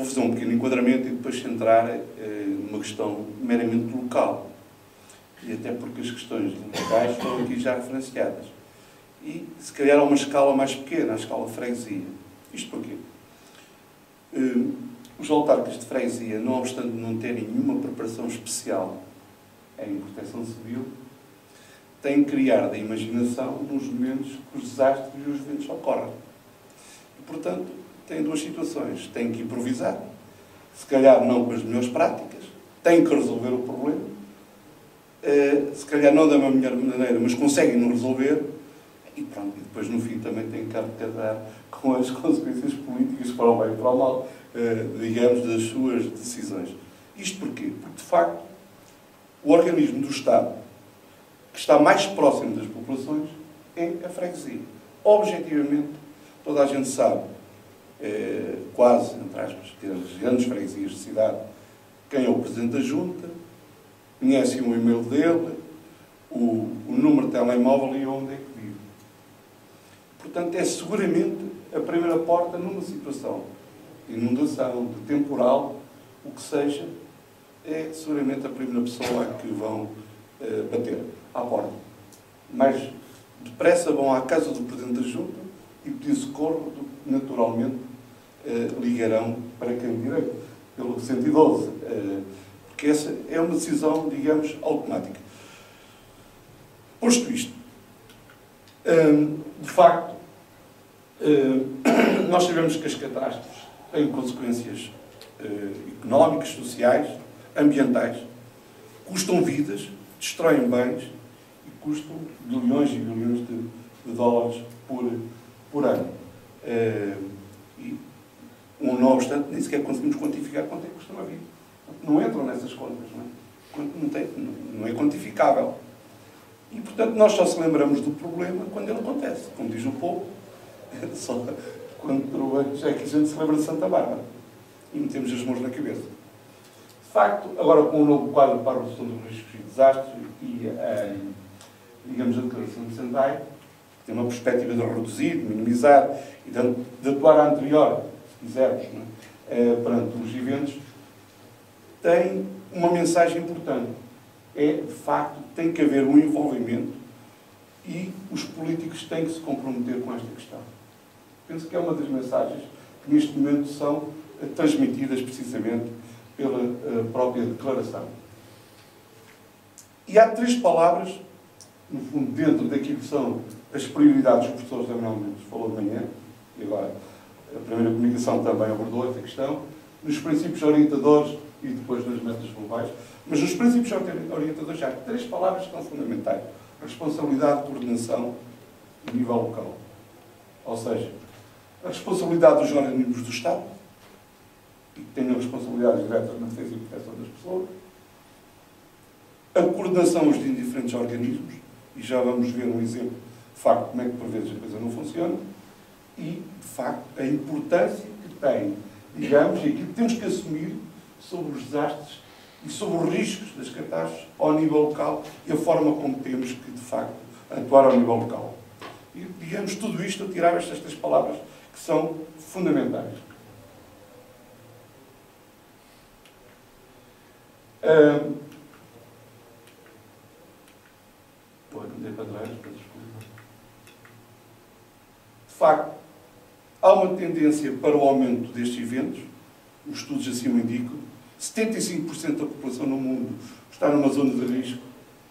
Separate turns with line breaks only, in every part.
Vou fazer um pequeno enquadramento e depois centrar eh, numa questão meramente local. E até porque as questões locais estão aqui já referenciadas. E se calhar a uma escala mais pequena, a escala freguesia. Isto porquê? Eh, os autarcas de freguesia, não obstante não terem nenhuma preparação especial em proteção civil, têm que criar da imaginação nos momentos que os desastres e os eventos ocorrem. E, portanto, têm duas situações. Têm que improvisar, se calhar não com as melhores práticas, têm que resolver o problema, eh, se calhar não da melhor maneira, mas conseguem não resolver, e pronto, e depois no fim também têm que arrecadar com as consequências políticas para o bem e para o mal, eh, digamos, das suas decisões. Isto porquê? Porque, de facto, o organismo do Estado que está mais próximo das populações é a freguesia. Objetivamente, toda a gente sabe, é, quase, entre aspas, que as grandes freguesias de cidade, quem é o Presidente da Junta, conhecem o e-mail dele, o, o número de telemóvel e onde é que vive. Portanto, é seguramente a primeira porta numa situação de inundação, de temporal, o que seja, é seguramente a primeira pessoa a que vão uh, bater à porta. Mais depressa vão à casa do Presidente da Junta e pedir socorro, naturalmente ligarão para direito, pelo 112. Uh, eh, porque essa é uma decisão, digamos, automática. Posto isto, de facto, nós sabemos que as catástrofes têm consequências económicas, sociais, ambientais, custam vidas, destroem bens e custam bilhões e bilhões de, de dólares por, por ano. Um, não obstante, nem sequer conseguimos quantificar quanto é que custa uma vida. Não entram nessas contas, não é? Não, tem, não é quantificável. E, portanto, nós só se lembramos do problema quando ele acontece. Como diz o povo, só quando é que a gente se lembra de Santa Bárbara. E metemos as mãos na cabeça. De facto, agora com o novo quadro para a redução dos riscos e desastres e, eh, digamos, a declaração de Sendai, que tem uma perspectiva de reduzir, de minimizar e de, de atuar a anterior, se quisermos, é? eh, perante os eventos, tem uma mensagem importante. É, de facto, tem que haver um envolvimento e os políticos têm que se comprometer com esta questão. Penso que é uma das mensagens que neste momento são transmitidas precisamente pela uh, própria declaração. E há três palavras, no fundo, dentro daquilo que são as prioridades que o professor José Manuel Mendes falou de manhã, e agora a primeira comunicação também abordou esta questão, nos princípios orientadores e depois nas metas globais, mas nos princípios orientadores há três palavras que são fundamentais. Responsabilidade, coordenação e nível local. Ou seja, a responsabilidade dos organismos do Estado, e que tenham responsabilidades diretas na defesa e proteção das pessoas, a coordenação de diferentes organismos, e já vamos ver um exemplo de facto como é que por vezes a coisa não funciona, e de facto a importância que tem, digamos, e aquilo que temos que assumir sobre os desastres e sobre os riscos das catástrofes ao nível local e a forma como temos que, de facto, atuar ao nível local. E, digamos, tudo isto, eu tirava estas três palavras que são fundamentais. Uh, Pode para trás, desculpa. De facto, há uma tendência para o aumento destes eventos, os estudos assim o indicam. 75% da população no mundo está numa zona de risco.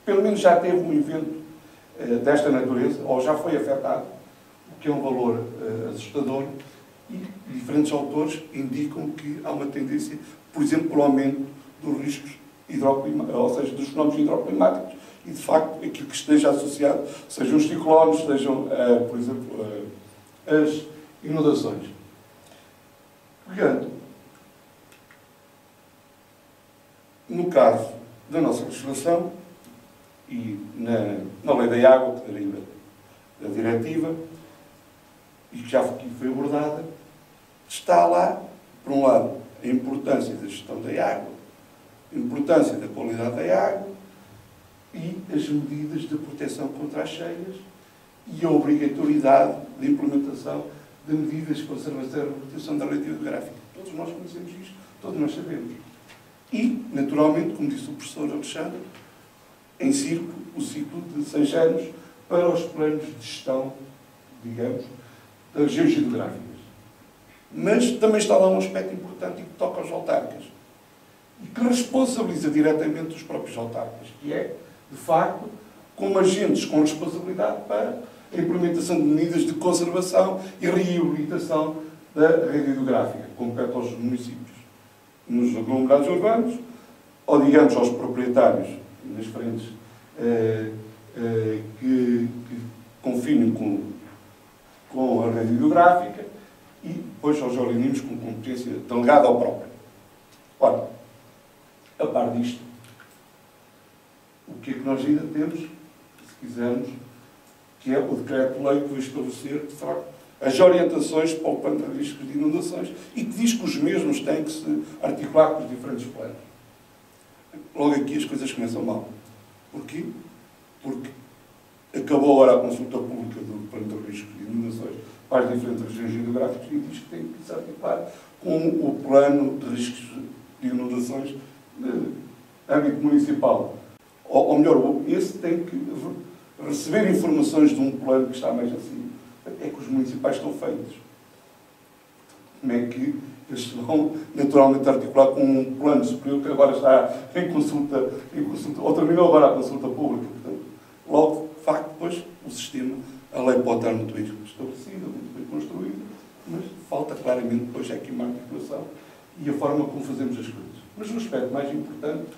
Pelo menos já teve um evento uh, desta natureza, ou já foi afetado, o que é um valor uh, assustador. E diferentes autores indicam que há uma tendência, por exemplo, para o aumento dos riscos hidroclimáticos, ou seja, dos fenómenos hidroclimáticos e, de facto, aquilo que esteja associado, sejam os ciclones, sejam, uh, por exemplo, uh, as inundações. Portanto, no caso da nossa legislação e na, na lei da água, que deriva da diretiva, e que já foi abordada, está lá, por um lado, a importância da gestão da água, a importância da qualidade da água e as medidas de proteção contra as cheias e a obrigatoriedade de implementação de medidas de conservação e reabilitação da rede hidrográfica. Todos nós conhecemos isto, todos nós sabemos. E, naturalmente, como disse o professor Alexandre, em círculo, o ciclo de seis anos para os planos de gestão, digamos, das regiões hidrográficas. Mas também está lá um aspecto importante e que toca aos autarcas e que responsabiliza diretamente os próprios autarcas, que é, de facto, como agentes com responsabilidade para a implementação de medidas de conservação e reabilitação da rede hidrográfica, compete aos municípios, nos aglomerados urbanos, ou, digamos, aos proprietários nas frentes eh, eh, que, que confinem com, com a rede hidrográfica e depois aos organismos com competência delegada ao próprio. Ora, a par disto, o que é que nós ainda temos, se quisermos, que é o decreto-lei que vai estabelecer, de facto, as orientações para o plano de riscos de inundações e que diz que os mesmos têm que se articular com os diferentes planos. Logo aqui as coisas começam mal. Porquê? Porque acabou agora a consulta pública do plano de riscos de inundações para as diferentes regiões geográficas e diz que tem que se articular com o plano de riscos de inundações de âmbito municipal. Ou, ou melhor, esse tem que receber informações de um plano que está mais assim. É que os municipais estão feitos. Como é que eles vão naturalmente articular com um plano superior que agora está em consulta, em consulta ou terminou agora a consulta pública. Portanto, logo, de facto, depois o sistema, a lei pode estar muito bem estabelecida, muito bem construída, mas falta claramente depois aqui uma articulação e a forma como fazemos as coisas. Mas o aspecto mais importante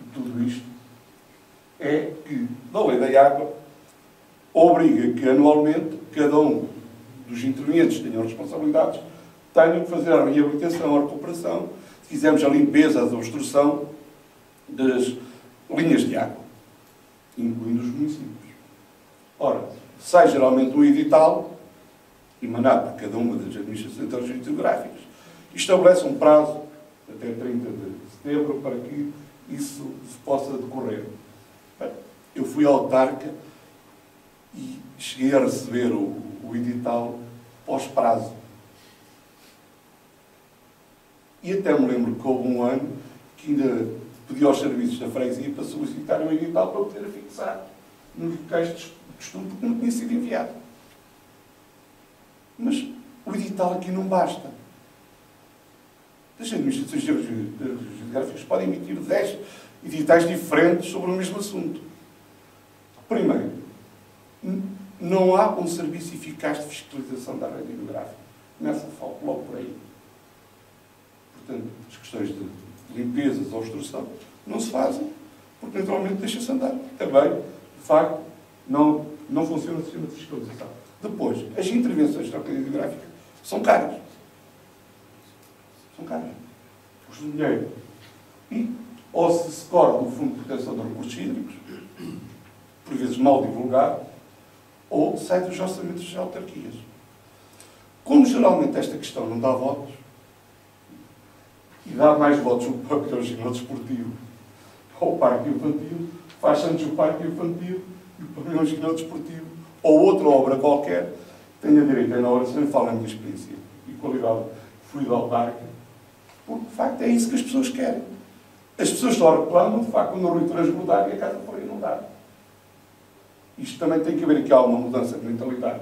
de tudo isto é que, da lei da água, obriga que anualmente cada um dos intervenientes tenham responsabilidades, tenham que fazer a reabilitação, a recuperação, se quisermos a limpeza, a obstrução das linhas de água, incluindo os municípios. Ora, sai geralmente um edital, emanado por cada uma das administrações hidrográficas, estabelece um prazo até 30 de setembro para que isso possa decorrer. Eu fui autarca e cheguei a receber o, o edital pós-prazo. E até me lembro que houve um ano que ainda pedi aos serviços da freguesia para solicitar um edital para poder fixar nos locais de costume, porque não tinha sido enviado. Mas o edital aqui não basta. As administrações geográficas podem emitir 10 editais diferentes sobre o mesmo assunto. Primeiro, não há um serviço eficaz de fiscalização da rede. Começa a falar logo por aí. Portanto, as questões de limpezas ou obstrução não se fazem, porque naturalmente deixa-se andar. Também, de facto, não, não funciona o sistema de fiscalização. Depois, as intervenções na rede hidrográfica são caras. São caras. Custa dinheiro. E, ou se se corta o Fundo de Proteção de Recursos Hídricos, por vezes mal divulgado, ou sai dos orçamentos das autarquias. Como geralmente esta questão não dá votos, e dá mais votos o que o ginásio desportivo ou o parque infantil, faz antes o parque infantil e o pavilhão ginásio desportivo, ou outra obra qualquer, tenha direito a inauguração e fala de experiência e qualidade fluida autárquica, porque de facto é isso que as pessoas querem. As pessoas só reclamam, de facto, quando o Rio transbordar e a casa for inundada. Isto também tem que haver aqui alguma mudança de mentalidade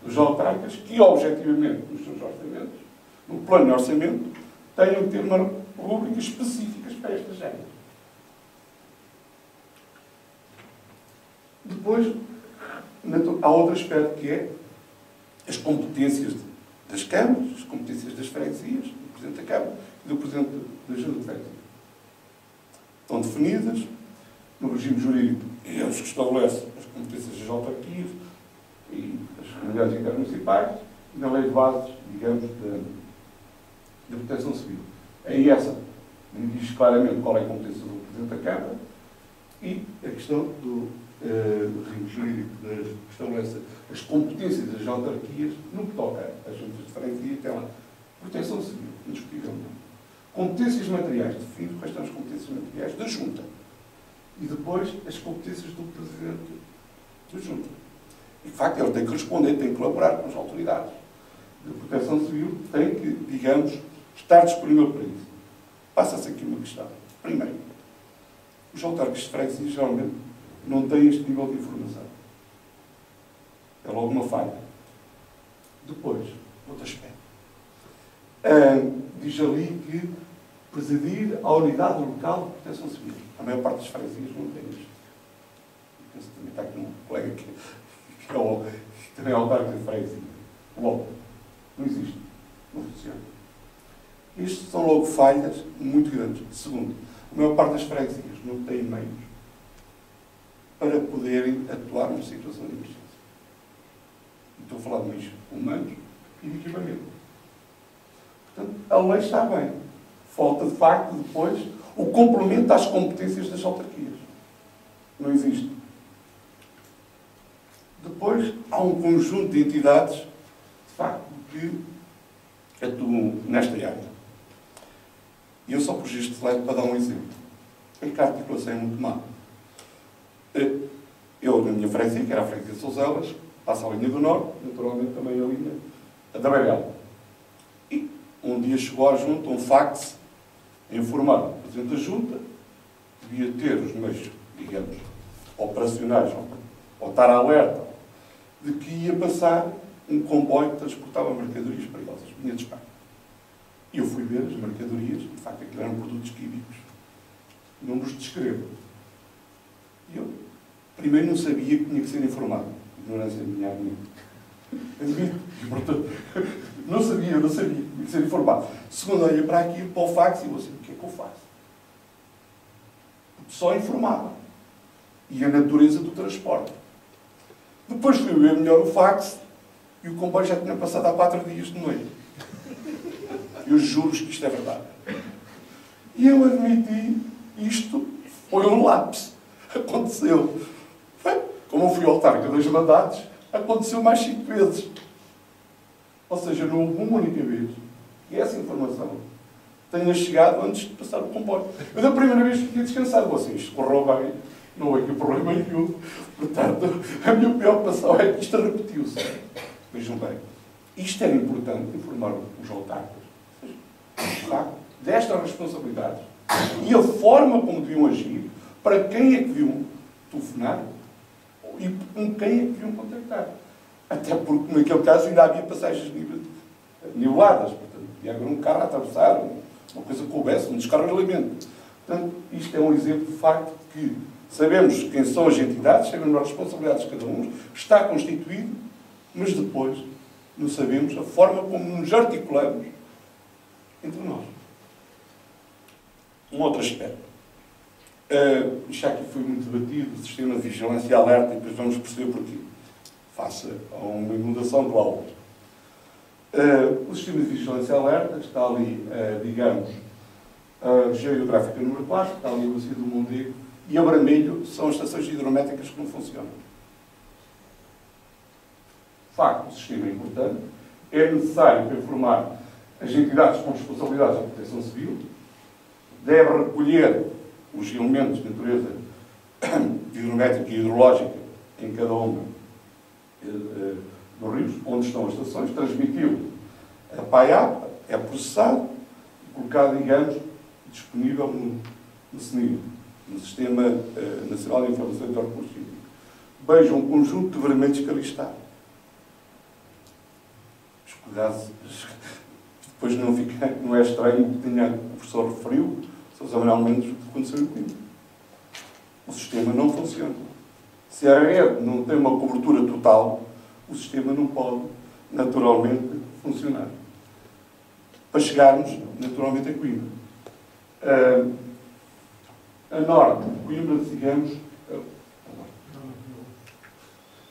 dos autarcas que, objetivamente, nos seus orçamentos, no plano de orçamento, tenham que ter uma rubrica específicas para esta gente. Depois, há outro aspecto que é as competências das câmaras, as competências das freguesias, do Presidente da Câmara e do Presidente da Junta de Freguesia. Estão definidas no regime jurídico, eles que estabelecem competências das autarquias e das comunidades intermunicipais e na lei de bases, digamos, da, proteção civil. Aí essa diz claramente qual é a competência do Presidente da Câmara e a questão do uh, regime jurídico que estabelece as competências das autarquias no que toca às juntas de freguesia tem lá. Proteção civil, indiscutivelmente. Competências materiais, definido quais são as competências materiais da junta. E depois as competências do Presidente do junta. E, de facto, ele tem que responder, tem que colaborar com as autoridades. da Proteção Civil tem que, digamos, estar disponível para isso. Passa-se aqui uma questão. Primeiro, os autarcas de freguesia geralmente não têm este nível de informação. É logo uma falha. Depois, outro aspecto. Ah, diz ali que presidir a unidade local de proteção civil. A maior parte das freguesias não tem isto. Também está aqui um colega que, que, é o, que também é autarca de freguesia. Logo, não existe. Não funciona. Isto são logo falhas muito grandes. Segundo, a maior parte das freguesias não tem meios para poderem atuar numa situação de emergência. Estou a falar de meios humanos e de equipamento. Portanto, a lei está bem. Falta, de facto, depois, o complemento às competências das autarquias. Não existe. Depois, há um conjunto de entidades, de facto, que atuam nesta área. E eu só pus este slide para dar um exemplo. É a articulação é muito má. Eh, eu, na minha freguesia, que era a freguesia de Souzelas, passo a linha do Norte, naturalmente também a linha da Beirela. E um dia chegou à junta um fax a informar o Presidente da Junta devia ter os meios, digamos, operacionais, ou estar alerta de que ia passar um comboio que transportava mercadorias perigosas, vinha de Espanha. E eu fui ver as mercadorias, de facto aquilo eram produtos químicos. Não vos descrevo. E eu, primeiro, não sabia que tinha que ser informado. Ignorância minha, minha. E, portanto, não sabia, não sabia. Tinha que ser informado. Segundo, olhei para aquilo, para o fax, e você, o que é que eu faço? Só informava. E a natureza do transporte. Depois fui ver melhor o fax e o comboio já tinha passado há quatro dias de noite. Eu juro que isto é verdade. E eu admiti, isto foi um lapso. Aconteceu. Como eu fui autarca dois mandatos, aconteceu mais cinco vezes. Ou seja, não houve uma única vez que essa informação tenha chegado antes de passar o comboio. Eu da primeira vez fiquei descansado. Assim, isto correu bem, não houve aqui problema nenhum. Portanto, a minha preocupação é que isto repetiu-se. Vejam bem, isto era importante informar os autarcas desta responsabilidade e a forma como deviam agir, para quem é que deviam telefonar e com quem é que deviam contactar. Até porque, naquele caso, ainda havia passagens niveladas. Portanto, havia haver um carro a atravessar, uma coisa que houvesse, um descarrilamento. Portanto, isto é um exemplo de facto que sabemos quem são as entidades, sabemos as responsabilidades de cada um, está constituído, mas depois não sabemos a forma como nos articulamos entre nós. Um outro aspecto. Uh, já que foi muito debatido, o sistema de vigilância e alerta, e depois vamos perceber porquê. Face a uma inundação do alto. Uh, o sistema de vigilância alerta está ali, uh, digamos, a região hidrográfica número 4, está ali a bacia do Mondego, e a vermelho são estações hidrométricas que não funcionam. De facto, o sistema é importante, é necessário informar as entidades com responsabilidades da proteção civil, deve recolher os elementos de natureza hidrométrica e hidrológica em cada uma eh, eh, dos rios, onde estão as estações, transmiti-lo a PAIAP, é processado e colocado, digamos, disponível no, no SNIL, no Sistema eh, Nacional de Informação de Recursos Hídricos. Vejam um conjunto de vermelhos que ali está. Os cuidados, depois não, fica, não é estranho que tenha, o professor referiu, São Manuel Mendes, Coimbra. O sistema não funciona. Se a rede não tem uma cobertura total, o sistema não pode, naturalmente, funcionar. Para chegarmos, naturalmente, a Coimbra. Uh, a norte de Coimbra, digamos.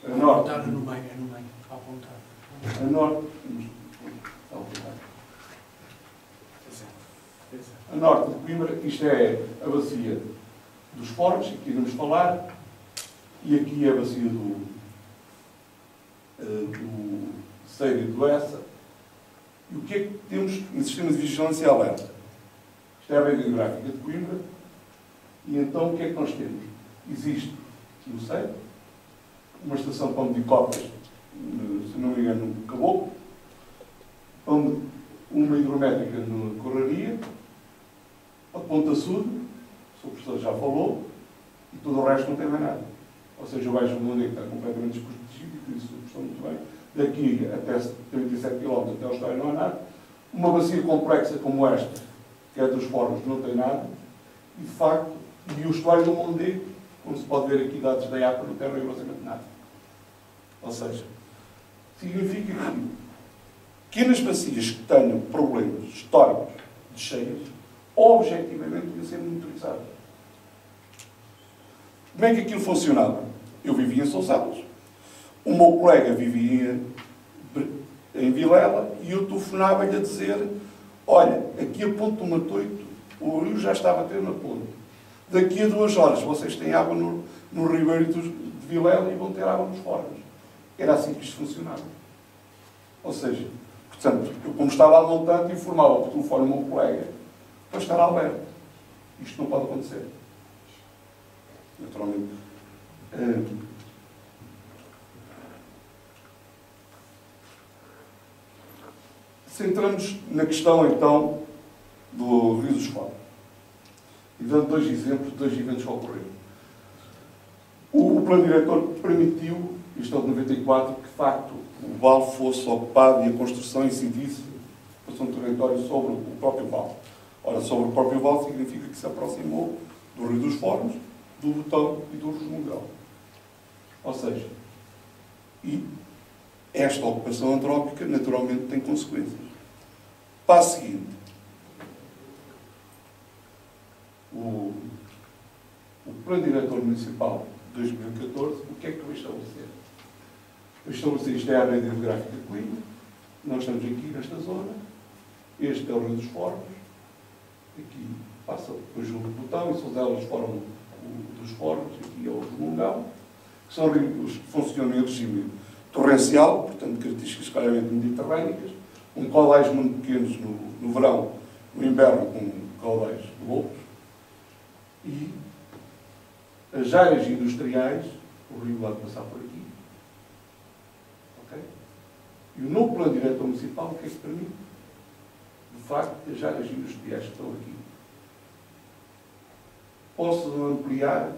A norte.
Está no meio, é no meio, ao contrário.
A norte. A norte de Coimbra, isto é a bacia dos Fornos, aqui vamos falar, e aqui é a bacia do, uh, do Seiro e do Essa. E o que é que temos em sistema de vigilância e alerta? Isto é a rede de Coimbra, e então o que é que nós temos? Existe no Seiro uma estação para medicópias, se não me engano, no Caboclo, uma hidrométrica no Corraria, a Ponta Sul, o professor já falou, e todo o resto não tem mais nada. Ou seja, o Baixo Mundo está completamente desprotegido, e por isso professor muito bem. Daqui até 37 km até o estádio não há nada. Uma bacia complexa como esta, que é dos fornos, não tem nada. E de facto, e o estuário do Mondego, como se pode ver aqui dados da APA, não tem rigorosamente nada. Ou seja, significa que pequenas bacias que tenham problemas históricos de cheias, objetivamente deviam ser monitorizadas. Como é que aquilo funcionava? Eu vivia em Sousalas. O meu colega vivia em Vilela e eu telefonava-lhe a dizer olha, aqui a ponte do Matoito, o rio já está a bater na ponte. Daqui a duas horas vocês têm água no, no ribeiro de Vilela e vão ter água nos fornos. Era assim que isto funcionava. Ou seja, portanto, eu como estava a montante, informava por telefone o meu colega para estar alerta. Isto não pode acontecer. Naturalmente. Uh, Centramos na questão, então, do Rio dos Fados. E dando dois exemplos de dois eventos que ocorreram. O, plano diretor permitiu, isto é de 94, que de facto o vale fosse ocupado e a construção incidisse fosse um território sobre o próprio vale. Ora, sobre o próprio vale significa que se aproximou do Rio dos Fornos, do Botão e do Resmungão. Ou seja, e esta ocupação antrópica naturalmente tem consequências. Passo seguinte. O, o Plano Diretor Municipal de 2014, o que é que vai estabelecer? Vai estabelecer isto é a área hidrográfica de Coimbra. Nós estamos aqui nesta zona. Este é o Rio dos Fornos. Aqui passa o Botão e são elas foram dos Fornos, aqui é o Mungão, que são rios que funcionam em regime torrencial, portanto, características claramente mediterrânicas, com caudais muito pequenos no, no verão, no inverno com caudais loucos, e as áreas industriais, o rio vai passar por aqui, ok? E o novo plano diretor municipal, o que é que permite? De facto, as áreas industriais que estão aqui possam ampliar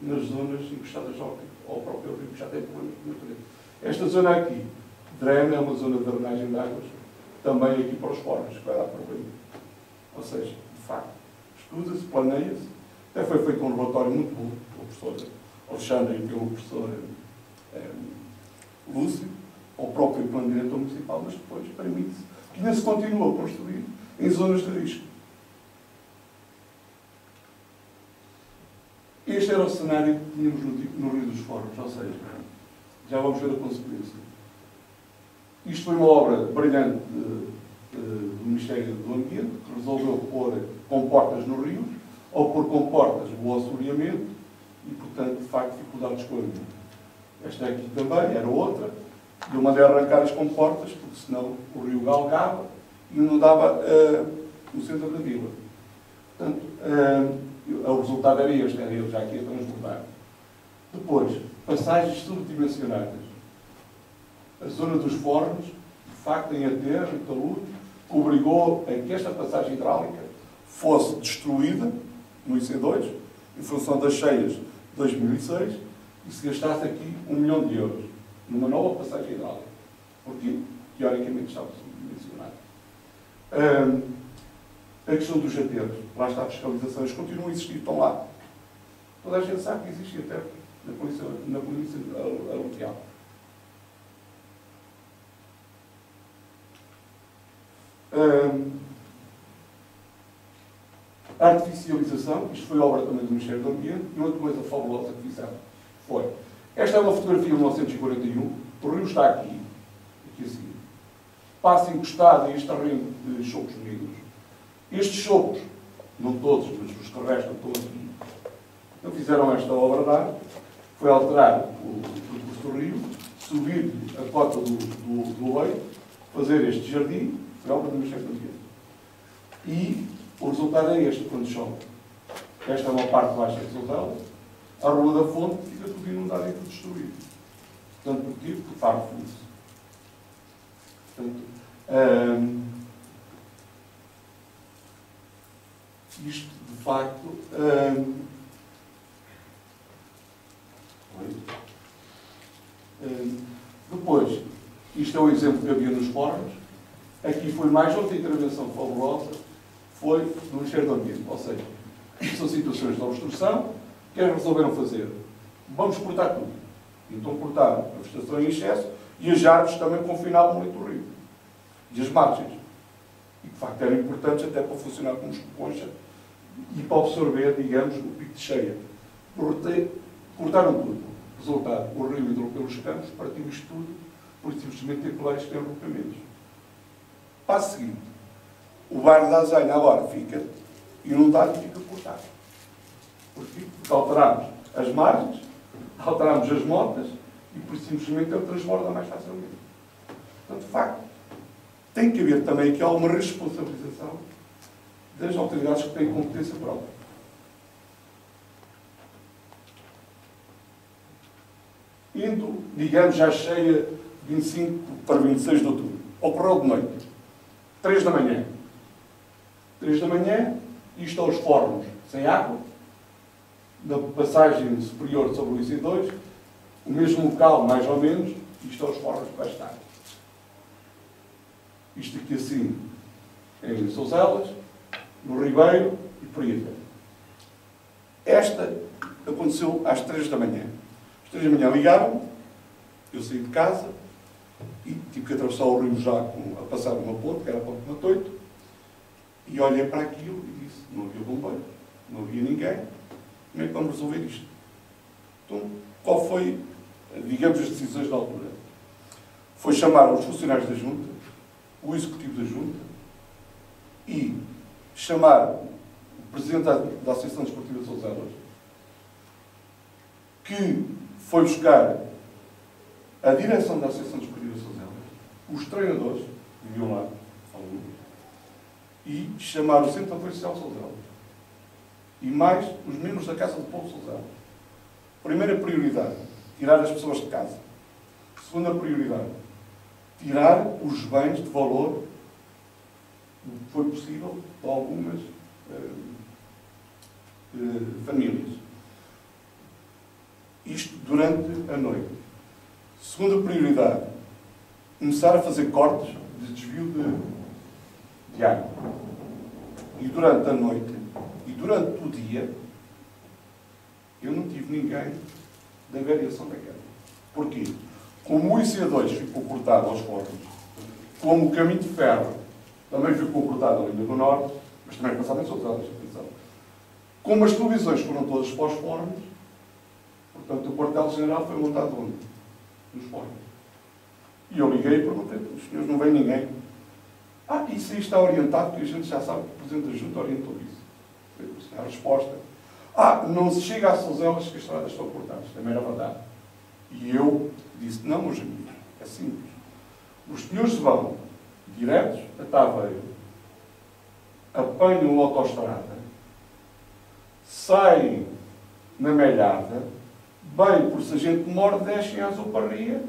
nas zonas encostadas ao, ao próprio rio, que já tem problemas de natureza. Esta zona aqui, Drena, é uma zona de drenagem de águas, também aqui para os fornos, que vai dar problema. Ou seja, de facto, estuda-se, planeia-se, até foi feito um relatório muito bom pelo professor Alexandre e pelo professor eh, Lúcio, ao próprio plano diretor municipal, mas depois permite-se que ainda se continue a construir em zonas de risco. Este era o cenário que tínhamos no, Rio dos Fornos, ou seja, já vamos ver a consequência. Isto foi uma obra brilhante do Ministério do Ambiente, que resolveu pôr comportas no rio, ou pôr comportas o assoreamento, e, portanto, de facto, dificuldades com a vida. Esta aqui também era outra, de uma de arrancar as comportas, porque senão o rio galgava e não dava uh, no centro da vila. Portanto, uh, o resultado era este, era ele já aqui a transbordar. Depois, passagens subdimensionadas. A zona dos fornos, de facto, em aterro e talude, obrigou a que esta passagem hidráulica fosse destruída no IC2, em função das cheias de 2006, e se gastasse aqui um milhão de euros numa nova passagem hidráulica. Porque, teoricamente, estava subdimensionado. Um, a questão dos aterros, lá está a fiscalização, eles continuam a existir, estão lá. Toda a gente sabe que existe aterros na polícia, na polícia aluvial. Um, a artificialização, isto foi obra também do Ministério do Ambiente, e outra coisa fabulosa que fizeram foi. Esta é uma fotografia de 1941, o rio está aqui, aqui assim, passa encostado a este terreno de chocos unidos. Estes chocos, não todos, mas os que restam aqui, não fizeram esta obra de arte, foi alterar o percurso do rio, subir a cota do, do, do leito, fazer este jardim, foi obra do do Ambiente. E o resultado é este, quando chove. Esta é uma parte baixa que resultado. A rua da fonte fica tudo inundado e tudo destruído. Portanto, porquê? Porque faz fluxo. Portanto, Ahm, isto, de facto, oi. Ahm, depois, isto é o exemplo que havia nos fóruns. Aqui foi mais outra intervenção fabulosa, foi no Ambiente. Ou seja, são situações de obstrução, é que resolveram fazer? Vamos cortar tudo. Então cortaram a vegetação em excesso e as árvores também confinavam muito o rio. E as margens. E de facto eram importantes até para funcionar como esponja e para absorver, digamos, o pico de cheia. Cortaram tudo. Resultado, o rio entrou pelos campos, partiu isto tudo, por simplesmente ter colégios que enrocamentos. Passo seguinte. O bairro da Azenha agora fica inundado e fica cortado. Porquê? Porque alterámos as margens, alterámos as motas e por simplesmente ele transborda mais facilmente. Portanto, de facto, tem que haver também aqui alguma responsabilização das autoridades que têm competência própria. Indo, digamos, já cheia 25 para 26 de outubro. Ocorreu de noite. 3 da manhã. 3 da manhã, isto aos fornos sem água, na passagem superior sobre o IC2, o mesmo local, mais ou menos, isto aos fornos que vai estar. Isto aqui assim, em Souselas, no Ribeiro e por aí adiante. Esta aconteceu às 3 da manhã. Às 3 da manhã ligaram, eu saí de casa e tive que atravessar o rio já com, a passar uma ponte, que era a ponte Matoito, e olhei para aquilo e disse, não havia bombeiro, não havia ninguém, como é que vamos resolver isto? Então, qual foi, digamos, as decisões da altura? Foi chamar os funcionários da Junta, o Executivo da Junta, e chamar o Presidente da, Associação Desportiva de Souselas, que foi buscar a direção da Associação Desportiva de Souselas, os treinadores, viviam lá, e chamar o Centro de Apoio Social de Souselas, e mais os membros da Casa do Povo de Souselas. Primeira prioridade, tirar as pessoas de casa. Segunda prioridade, tirar os bens de valor foi possível de algumas eh, eh, famílias. Isto durante a noite. Segunda prioridade, começar a fazer cortes de desvio de, de água. E durante a noite e durante o dia, eu não tive ninguém da variação da queda. Porquê? Como o IC2 ficou cortado aos fornos, como o caminho de ferro também ficou cortado ali no norte, mas também passado em Sousadas, atenção. Como as televisões foram todas para os fornos, portanto o quartel-general foi montado onde? Nos fornos. E eu liguei e perguntei, os senhores não vem ninguém. Ah, isso aí está orientado, porque a gente já sabe que o Presidente da Junta orientou isso. A resposta. Ah, não se chega a Souselas que as estradas estão cortadas. Também era verdade. E eu disse, não, meus amigos, é simples. Os senhores vão diretos a Taveiro, apanham a autoestrada, saem na Melhada, bem por se a gente demora, descem a Azoparria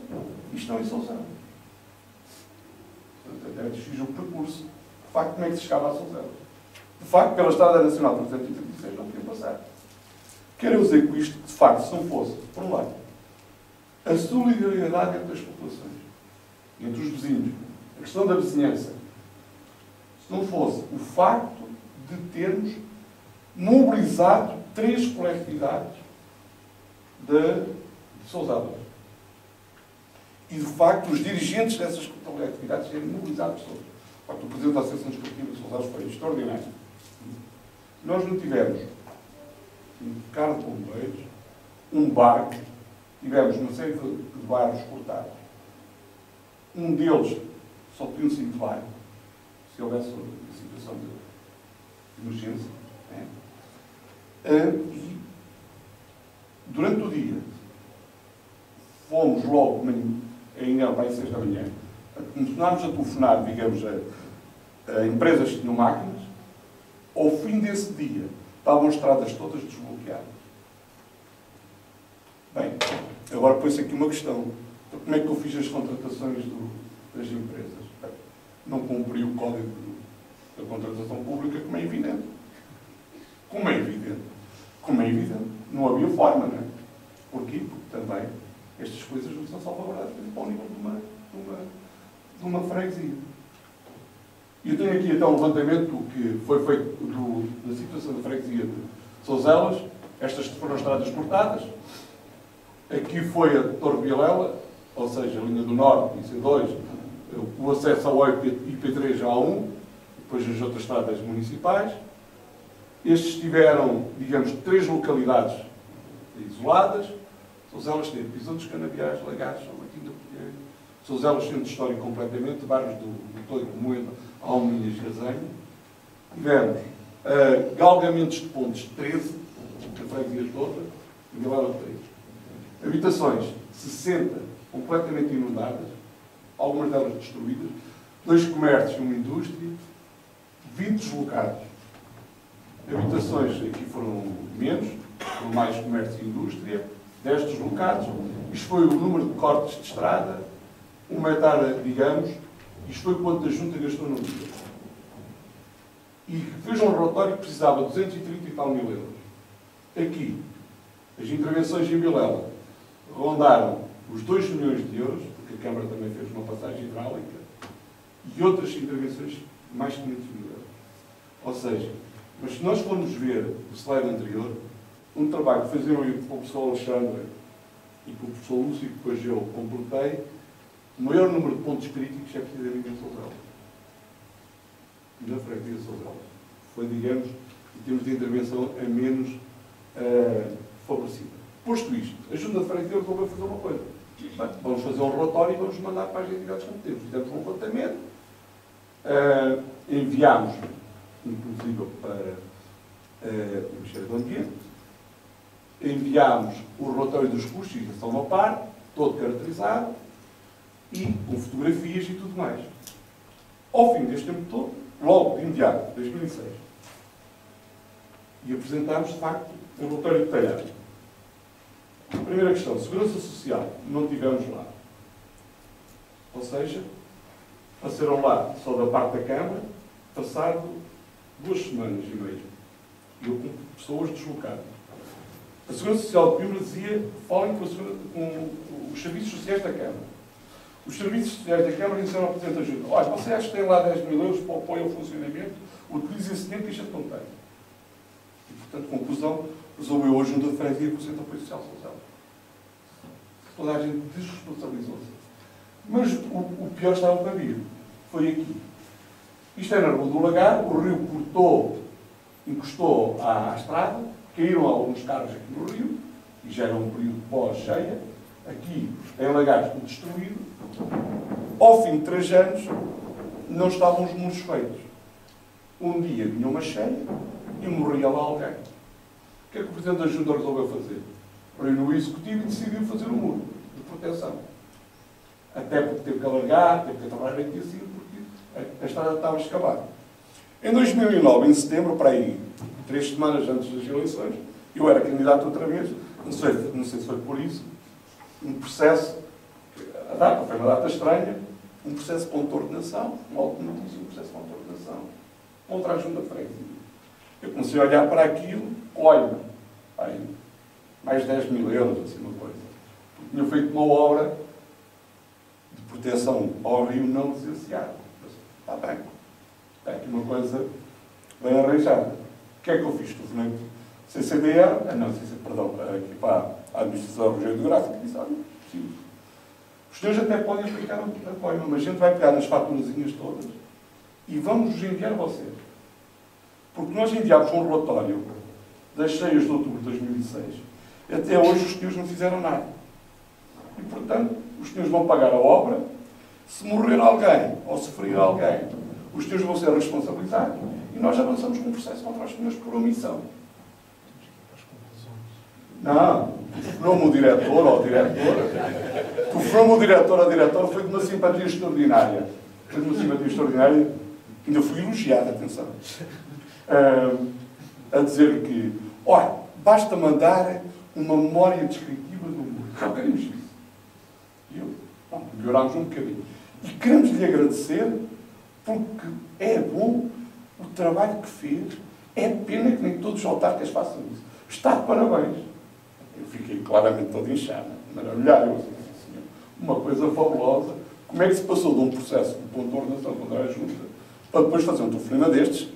e estão em Souselas. Portanto, até desfiz o percurso. De facto, como é que se chegava a Souselas? De facto, pela Estrada Nacional 336 não podia passar. Quero dizer com isto que, de facto, se não fosse, por um lado, a solidariedade entre as populações, entre os vizinhos, a questão da vizinhança, se não fosse o facto de termos mobilizado três coletividades de, de Sousadas. E, de facto, os dirigentes dessas coletividades serem mobilizados todos. De facto, o Presidente da Associação Desportiva de Sousadas foi extraordinário. Nós não tivemos um carro de bombeiros, um barco, tivemos uma série de, bairros cortados. Um deles só podia se inflar se houvesse uma situação de emergência. né? E durante o dia fomos logo, ainda as seis da manhã, começámos a telefonar, digamos, a, a empresas que tinham máquinas. Ao fim desse dia, estavam as estradas todas desbloqueadas. Bem, agora põe-se aqui uma questão. Então, como é que eu fiz as contratações do- das empresas? Não cumpriu o Código da Contratação Pública, como é evidente. Como é evidente. Como é evidente. Não havia forma, não é? Porquê? Porque também estas coisas não são salvaguardadas para o nível de uma, de uma, de uma freguesia. Eu tenho aqui então um levantamento que foi feito do, da situação da freguesia de Souzelas. Estas foram estradas cortadas. Aqui foi a Torre Vilela, ou seja, a linha do Norte, IC2, o acesso ao IP3 A1, depois as outras estradas municipais. Estes tiveram, digamos, três localidades isoladas. Souzelas teve Pisão dos Canaviais, Lagares, São Martim da Pinheiro. Souzelas centro histórico completamente, bairros do, do Toio Moeda, Alminhas Gazenho. Tivemos uh, galgamentos de pontes 13, a freguesias de outra, e Vilela 3. Habitações 60 completamente inundadas, algumas delas destruídas, dois comércios e uma indústria, 20 deslocados. Habitações aqui foram menos, foram mais comércio e indústria, 10 deslocados. Isto foi o número de cortes de estrada, uma hectare, digamos, isto foi quanto a Junta gastou no dia. E fez um relatório que precisava de 230 e tal mil euros. Aqui, as intervenções em Vilela rondaram os 2 milhões de euros, porque a Câmara também fez uma passagem hidráulica, e outras intervenções mais de 500 mil euros. Ou seja, mas se nós formos ver o slide anterior, um trabalho que faziam com o professor Alexandre e com o professor Lúcio, que depois eu completei, o maior número de pontos críticos é precisamente em Souzelas. Na freguesia de Souzelas. Foi, digamos, em termos de intervenção, a menos uh, favorecida. Posto isto, a Junta de Freguesia resolveu fazer uma coisa. Bem, vamos fazer um relatório e vamos mandar para as entidades competentes. Fizemos um levantamento, uh, enviámos, inclusive, para uh, o Ministério do Ambiente, enviámos o relatório dos custos de gestão no par, todo caracterizado, e com fotografias e tudo mais. Ao fim deste tempo todo, logo de imediato, 2006, e apresentámos, de facto, um relatório detalhado. Primeira questão, segurança social, não tivemos lá. Ou seja, passaram lá só da parte da Câmara, passado duas semanas e meia. E eu com pessoas deslocadas. A Segurança Social de dizia, falem com, com, os serviços sociais da Câmara. Os serviços sociais da Câmara disseram ao Presidente da Junta, olha, você acha que tem lá 10 mil euros para o apoio ao funcionamento, utilize esse dinheiro que a gente não tem. E, portanto, conclusão, resolveu a Junta de Freguesia com o Centro de Apoio Social Social. Toda a gente desresponsabilizou-se. Mas o, o, pior estava para vir. Foi aqui. Isto é na Rua do Lagar, o rio cortou, encostou à, à estrada, caíram alguns carros aqui no rio, e já era um período pós-cheia. Aqui, em Lagares, tudo destruído. Ao fim de três anos, não estavam os muros feitos. Um dia vinha uma cheia e morria lá alguém. O que é que o Presidente da Junta resolveu fazer? Reuniu o Executivo e decidiu fazer um muro de proteção. Até porque teve que alargar, teve que trabalhar assim, porque a, a estrada estava escavada. Em 2009, em setembro, para aí, três semanas antes das eleições, eu era candidato outra vez, não sei, não sei se foi por isso, um processo, a data foi uma data estranha, um processo de coordenação, uma alternativa, um processo de coordenação contra a Junta Freguesia. Eu comecei a olhar para aquilo, olha, aí, mais 10 mil euros, assim uma coisa. Tinha feito uma obra de proteção ao rio não licenciado. Está bem. Está aqui uma coisa bem arranjada. O que é que eu fiz? Telefonei CCDR, ah, não, CC, perdão, aqui para a Administração Geográfica, disse, olha, sim. Os senhores até podem aplicar um apoio, mas a gente vai pegar nas faturazinhas todas e vamos vos enviar a vocês. Porque nós enviámos um relatório das 6 de outubro de 2006. Até hoje os senhores não fizeram nada. E, portanto, os senhores vão pagar a obra. Se morrer alguém ou se ferir alguém, os senhores vão ser responsabilizados. E nós avançamos com um processo contra os senhores por omissão. Não, telefonou-me o diretor ou a diretora. Telefonou-me o diretor ou a diretora foi de uma simpatia extraordinária. Foi de uma simpatia extraordinária. Ainda fui elogiado, atenção. Uh, a dizer que, olha, basta mandar uma memória descritiva do mundo. Só queremos isso. E eu, bom, melhorámos um bocadinho. E queremos lhe agradecer porque é bom o trabalho que fez. É pena que nem todos os autarcas façam isso. Está de parabéns. Eu fiquei claramente todo inchado, maravilhado. Uma coisa fabulosa. Como é que se passou de um processo de ponto de ordenação contra a junta para depois fazer um telefonema destes?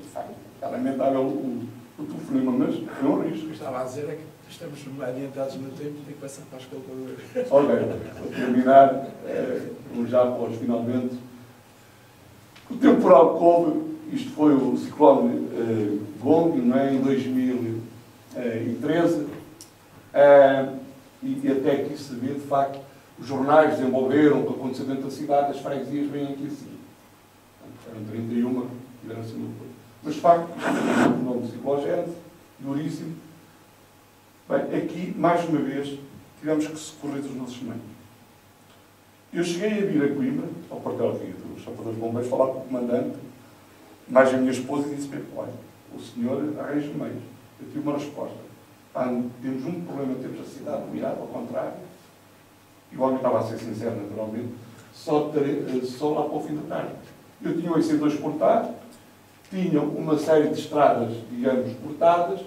É lamentável o, o telefonema, mas é um risco.
O que estava a dizer é que estamos adiantados no tempo tem que passar para as calculadoras.
Ok, para terminar, eh, já após finalmente. O temporal houve, isto foi o ciclone eh, Gong, não é? em 2013, eh, e, e até aqui se vê, de facto, os jornais desenvolveram o dentro da cidade, as freguesias vêm aqui assim. Eram 31, tiveram assim coisa. Mas, de facto, é um nome psicologénese, duríssimo. Bem, aqui, mais uma vez, tivemos que socorrer dos nossos meios. Eu cheguei a vir a Coimbra, ao quartel aqui dos Bombeiros, falar com o comandante, mais a minha esposa, e disse-me, olha, o senhor arranja meios. Eu tive uma resposta. Pá, temos um problema, temos a cidade virada ao contrário. Igual que estava a ser sincero, naturalmente, só, terei, só lá para o fim da tarde. Eu tinha o IC2 portado, tinha uma série de estradas, digamos, portadas,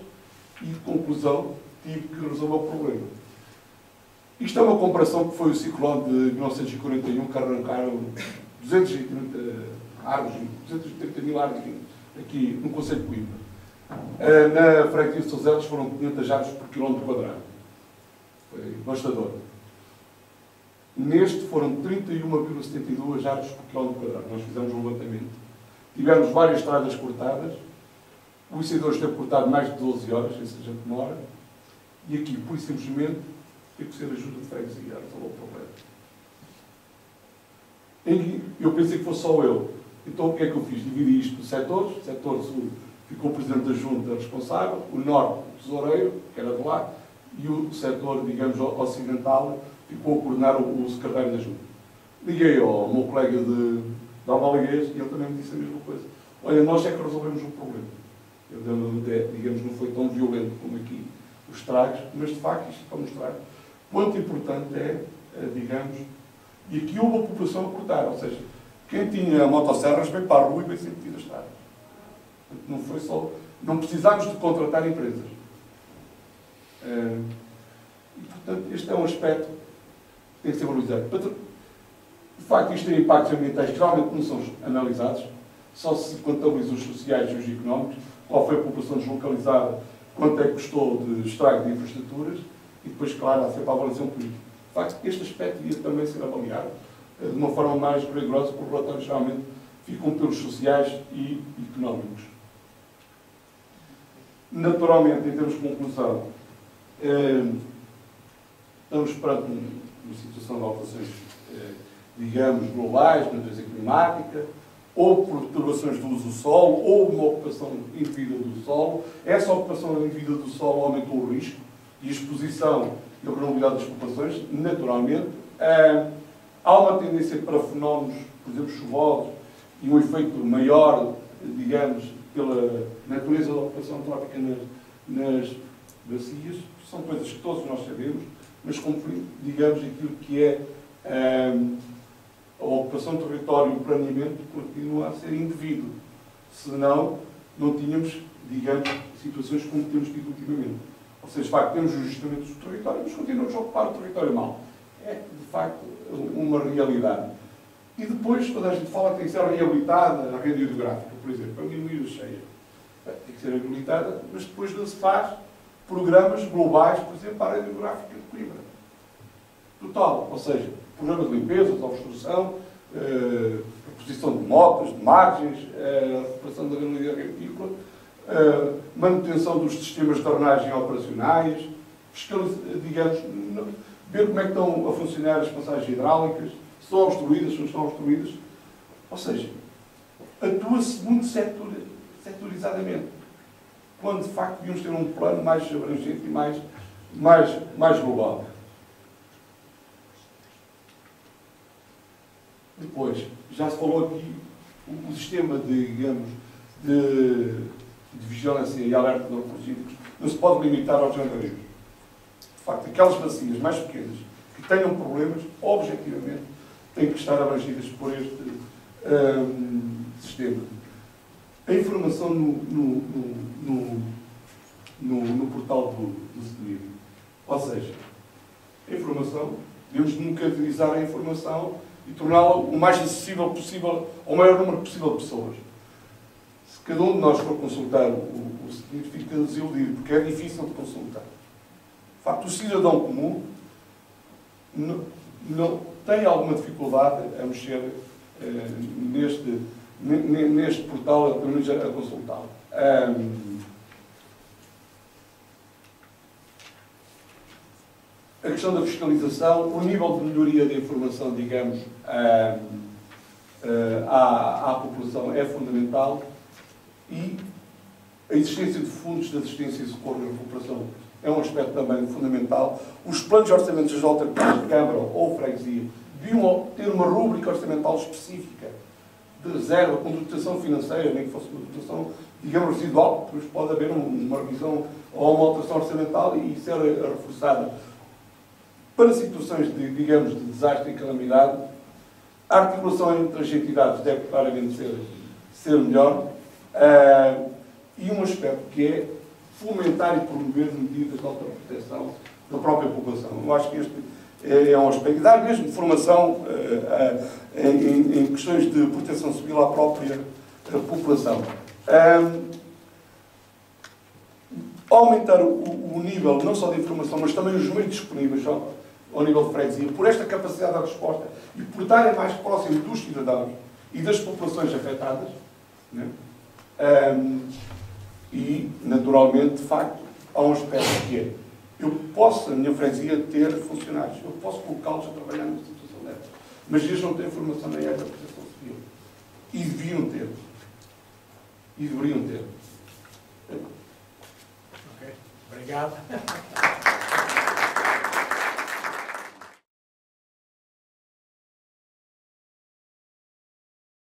e de conclusão tive que resolver o problema. Isto é uma comparação que foi o ciclone de 1941, que arrancaram 230 árvores, 230 mil árvores aqui no Conselho de Coimbra. Eh, na freguesia de Souzelos foram 500 árvores por quilómetro quadrado. Foi devastador. Neste foram 31,72 árvores por quilómetro quadrado. Nós fizemos um levantamento. Tivemos várias estradas cortadas. O IC2 esteve cortado mais de 12 horas, isso a gente demora. E aqui, e simplesmente, teve que ser ajuda de freguesia a resolver o problema. Eu pensei que fosse só eu. Então o que é que eu fiz? Dividi isto por setores. O setor ficou o presidente da junta responsável, o norte, o tesoureiro, que era de lá, e o setor, digamos, ocidental, ficou a coordenar o, o secretário da junta. Liguei ao meu colega de, de e ele também me disse a mesma coisa. Olha, nós é que resolvemos o problema. Eu, digamos, não foi tão violento como aqui os estragos, mas de facto isto para mostrar quanto importante é, digamos, e aqui houve a população a cortar, ou seja, quem tinha motosserras veio para a rua e veio sempre tido a estrada. Não foi só. Não precisámos de contratar empresas. E, portanto, este é um aspecto que tem que ser valorizado. De facto, isto tem impactos ambientais que geralmente não são analisados, só se contabilizam os sociais e os económicos, qual foi a população deslocalizada, quanto é que custou de estrago de infraestruturas, e depois, claro, há sempre a avaliação política. De facto, este aspecto devia também ser avaliado de uma forma mais rigorosa, porque os relatórios geralmente ficam pelos sociais e económicos. Naturalmente, em termos de conclusão, eh, estamos perante uma situação de alterações, eh, digamos, globais, natureza climática, ou perturbações do uso do solo, ou uma ocupação indevida do solo. Essa ocupação indevida do solo aumentou o risco e exposição e a vulnerabilidade das populações, naturalmente. Eh, há uma tendência para fenómenos, por exemplo, chuvosos, e um efeito maior, digamos, pela natureza da ocupação antrópica nas, nas bacias, são coisas que todos nós sabemos, mas como, digamos, aquilo que é hum, a ocupação do território e o planeamento continua a ser indevido. Senão, não tínhamos, digamos, situações como temos tido ultimamente. Ou seja, de facto, temos o ajustamento do território, mas continuamos a ocupar o território mal. É, de facto, uma realidade. E depois, quando a gente fala que tem que ser reabilitada a rede hidrográfica, por exemplo, para diminuir a cheia, tem que ser reabilitada, mas depois não se faz programas globais, por exemplo, para a rede hidrográfica de Coimbra. Total. Ou seja, programas de limpeza, de obstrução, eh, reposição de motas, de margens, eh, recuperação da ganaderia agrícola, eh, manutenção dos sistemas de drenagem operacionais, digamos, ver como é que estão a funcionar as passagens hidráulicas, se estão obstruídas, se não estão obstruídas. Ou seja, atua-se muito setor, setorizadamente. Quando, de facto, devíamos ter um plano mais abrangente e mais, mais, mais global. Depois, já se falou aqui, o, sistema de, digamos, de, de vigilância e alerta de não se pode limitar aos jandareiros. De facto, aquelas bacias mais pequenas que tenham problemas, objetivamente, têm que estar abrangidas por este, um, sistema. A informação no, no, no, no, no portal do, do CEDIR. Ou seja, a informação, devemos democratizar a informação e torná-la o mais acessível possível ao maior número possível de pessoas. Se cada um de nós for consultar o, o CEDIR, fica desiludido, porque é difícil de consultar. De facto, o cidadão comum não, não tem alguma dificuldade a mexer eh, neste, neste portal, menos a, consultá-lo. Um, a questão da fiscalização, o nível de melhoria da informação, digamos, um, uh, à, à população é fundamental e a existência de fundos de assistência e socorro na população é um aspecto também fundamental. Os planos de orçamentos das autarquias de Câmara ou Freguesia deviam ter uma rúbrica orçamental específica de reserva, com dotação financeira, nem que fosse uma dotação, digamos, residual, depois pode haver uma revisão ou uma alteração orçamental e ser reforçada. Para situações de, digamos, de desastre e calamidade, a articulação entre as entidades deve claramente ser, ser melhor. Uh, e um aspecto que é fomentar e promover medidas de autoproteção da própria população. Eu acho que este é, é um aspecto. Dar mesmo formação uh, uh, em, em, questões de proteção civil à própria população. Um, aumentar o, o, nível, não só de informação, mas também os meios disponíveis ao, ao nível de freguesia, por esta capacidade de resposta e por estarem mais próximos dos cidadãos e das populações afetadas. Né? Um, e, naturalmente, de facto, há um aspecto que é eu posso, a minha freguesia, ter funcionários, eu posso colocá-los a trabalhar numa situação dessa, mas eles não têm formação na área da proteção civil. E deviam ter. E deveriam ter.
Ok, obrigado.